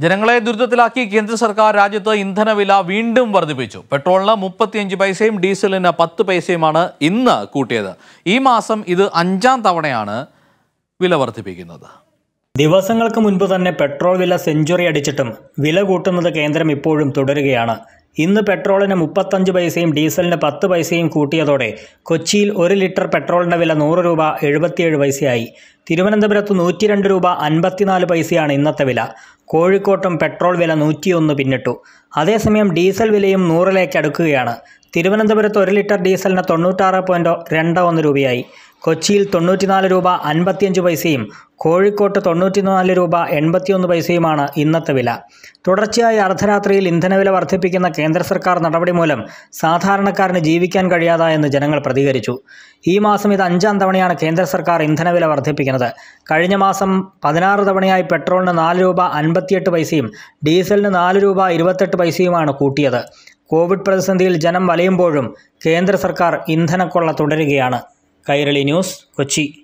ജനങ്ങളെ ദുരിതത്തിലാക്കി കേന്ദ്ര സർക്കാർ രാജ്യത്ത് ഇന്ധനവില വീണ്ടും വർദ്ധിപ്പിച്ചു. പെട്രോളിന് മുപ്പത്തിയഞ്ച് പൈസയും ഡീസലിന് പത്ത് പൈസയുമാണ് ഇന്ന് കൂട്ടിയത്. ഈ മാസം ഇത് അഞ്ചാം തവണയാണ് വില വർദ്ധിപ്പിക്കുന്നത്. ദിവസങ്ങൾക്ക് മുൻപ് തന്നെ പെട്രോൾ വില സെഞ്ചുറി അടിച്ചിട്ടും വില കൂട്ടുന്നത് കേന്ദ്രം ഇപ്പോഴും തുടരുകയാണ്. ഇന്ന് പെട്രോളിന് മുപ്പത്തഞ്ച് പൈസയും ഡീസലിന് പത്ത് പൈസയും കൂട്ടിയതോടെ കൊച്ചിയിൽ ഒരു ലിറ്റർ പെട്രോളിന്റെ വില നൂറ് രൂപ എഴുപത്തിയേഴ് പൈസയായി. തിരുവനന്തപുരത്ത് നൂറ്റി രണ്ട് രൂപ അൻപത്തിനാല് പൈസയാണ് ഇന്നത്തെ വില. കോഴിക്കോട്ടും പെട്രോൾ വില നൂറ്റിയൊന്ന് പിന്നിട്ടു. അതേസമയം ഡീസൽ വിലയും നൂറിലേക്ക് അടുക്കുകയാണ്. തിരുവനന്തപുരത്ത് ഒരു ലിറ്റർ ഡീസലിന് തൊണ്ണൂറ്റാറ് പോയിന്റ് രണ്ട് ഒന്ന് രൂപയായി. കൊച്ചിയിൽ തൊണ്ണൂറ്റിനാല് രൂപ അൻപത്തിയഞ്ച് പൈസയും കോഴിക്കോട്ട് തൊണ്ണൂറ്റിനാല് രൂപ എൺപത്തിയൊന്ന് പൈസയുമാണ് ഇന്നത്തെ വില. തുടർച്ചയായി അർദ്ധരാത്രിയിൽ ഇന്ധനവില വർദ്ധിപ്പിക്കുന്ന കേന്ദ്ര സർക്കാർ നടപടി മൂലം സാധാരണക്കാരന് ജീവിക്കാൻ കഴിയാതായെന്ന് ജനങ്ങൾ പ്രതികരിച്ചു. ഈ മാസം ഇത് അഞ്ചാം തവണയാണ് കേന്ദ്ര സർക്കാർ ഇന്ധനവില വർദ്ധിപ്പിക്കുന്നത്. കഴിഞ്ഞ മാസം പതിനാറ് തവണയായി പെട്രോളിന് നാല് രൂപ അൻപത്തിയെട്ട് പൈസയും ഡീസലിന് നാല് രൂപ ഇരുപത്തെട്ട് പൈസയുമാണ് കൂട്ടിയത്. കോവിഡ് പ്രതിസന്ധിയിൽ ജനം വലയുമ്പോഴും കേന്ദ്ര സർക്കാർ ഇന്ധനക്കൊള്ള തുടരുകയാണ്. कईरली न्यूज़ कोची